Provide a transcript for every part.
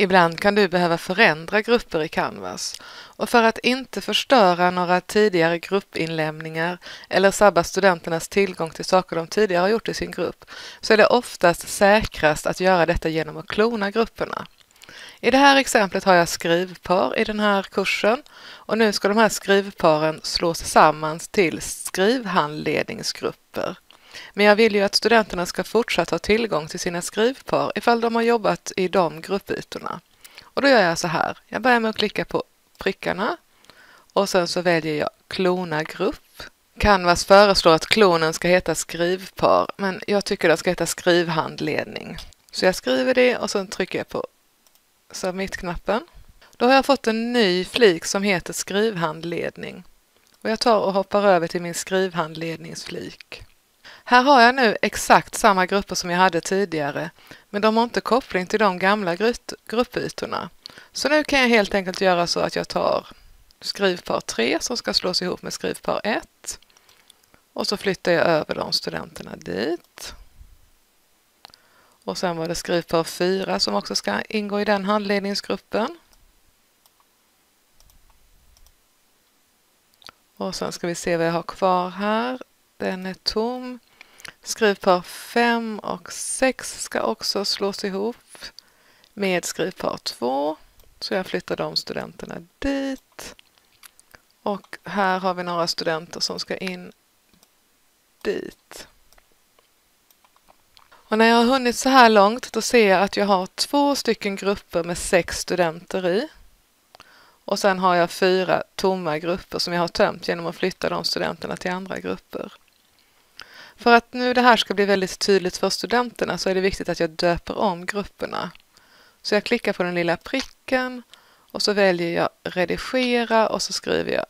Ibland kan du behöva förändra grupper i Canvas och för att inte förstöra några tidigare gruppinlämningar eller sabba studenternas tillgång till saker de tidigare har gjort i sin grupp så är det oftast säkrast att göra detta genom att klona grupperna. I det här exemplet har jag skrivpar i den här kursen och nu ska de här skrivparen slås samman till skrivhandledningsgrupper. Men jag vill ju att studenterna ska fortsatt ha tillgång till sina skrivpar ifall de har jobbat i de gruppytorna. Och då gör jag så här. Jag börjar med att klicka på prickarna och sen så väljer jag klona grupp. Canvas föreslår att klonen ska heta skrivpar, men jag tycker den ska heta skrivhandledning. Så jag skriver det och sen trycker jag på submit-knappen. Då har jag fått en ny flik som heter skrivhandledning. Och jag tar och hoppar över till min skrivhandledningsflik. Här har jag nu exakt samma grupper som jag hade tidigare, men de har inte koppling till de gamla gruppytorna. Så nu kan jag helt enkelt göra så att jag tar skrivpar 3 som ska slås ihop med skrivpar 1 och så flyttar jag över de studenterna dit. Och sen var det skrivpar 4 som också ska ingå i den handledningsgruppen. Och sen ska vi se vad jag har kvar här. Den är tom. Skrivpar 5 och 6 ska också slås ihop med skrivpar 2. Så jag flyttar de studenterna dit. Och här har vi några studenter som ska in dit. Och när jag har hunnit så här långt då ser jag att jag har två stycken grupper med sex studenter i. Och sen har jag fyra tomma grupper som jag har tömt genom att flytta de studenterna till andra grupper. För att nu det här ska bli väldigt tydligt för studenterna så är det viktigt att jag döper om grupperna. Så jag klickar på den lilla pricken och så väljer jag redigera och så skriver jag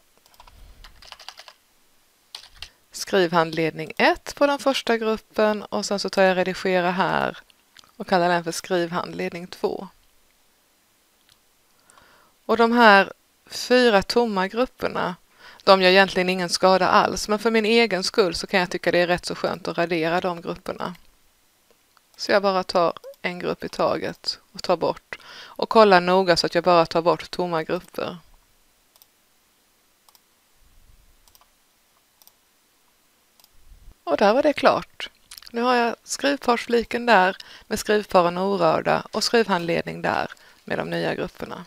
skrivhandledning 1 på den första gruppen och sen så tar jag redigera här och kallar den för skrivhandledning 2. Och de här fyra tomma grupperna de gör egentligen ingen skada alls, men för min egen skull så kan jag tycka det är rätt så skönt att radera de grupperna. Så jag bara tar en grupp i taget och tar bort och kollar noga så att jag bara tar bort tomma grupper. Och där var det klart. Nu har jag skrivparsfliken där med skrivparen orörda och skrivhandledning där med de nya grupperna.